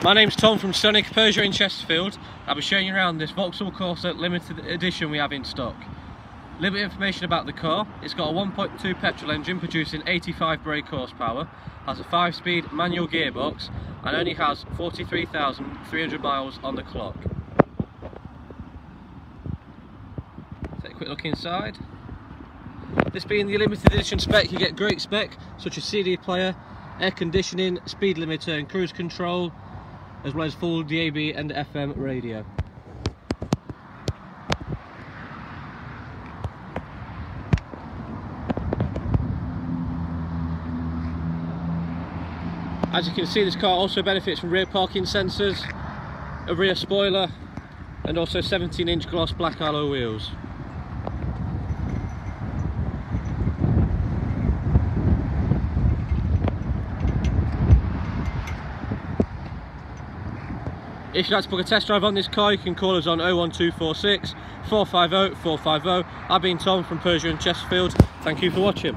My name's Tom from Stoneacre Peugeot in Chesterfield. I'll be showing you around this Vauxhall Corsa limited edition we have in stock. A Little bit of information about the car. It's got a 1.2 petrol engine producing 85 brake horsepower, has a 5-speed manual gearbox and only has 43,300 miles on the clock. Take a quick look inside. This being the limited edition spec, you get great spec such as CD player, air conditioning, speed limiter and cruise control, as well as full DAB and FM radio. As you can see this car also benefits from rear parking sensors, a rear spoiler and also 17 inch gloss black alloy wheels. If you'd like to book a test drive on this car, you can call us on 01246 450 450. I've been Tom from Peugeot and Chesterfield. Thank you for watching.